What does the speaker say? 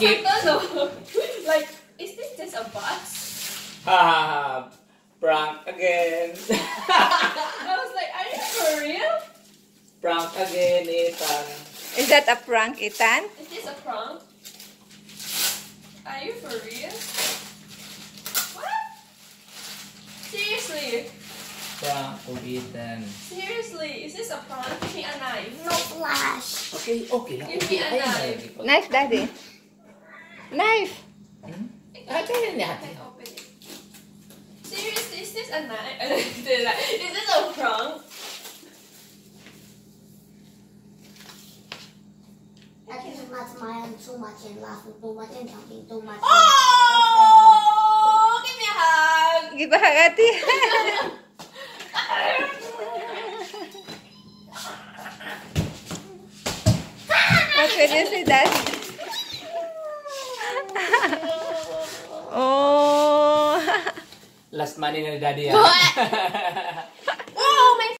skip. No, no. like, is this just a box? Hahaha. Prank again. I was like, are you for real? Prank again, Ethan. Is that a prank, Ethan? Is this a prank? Are you for real? What? Seriously? Prank ko, Ethan. Seriously? Is this a prank? Give me a knife. No flash. Okay, okay lang. Give me a knife. ipag- Knife, Daddy. Knife. Hmm? Kaya niya. I can open it. Seriously, is this a knife? is this a prank? I think it's not smiling too much and laughing too much and jumping too much. Oh! Give me a hug! Give a hug, Ate. What will you say, Daddy? last money dari dia.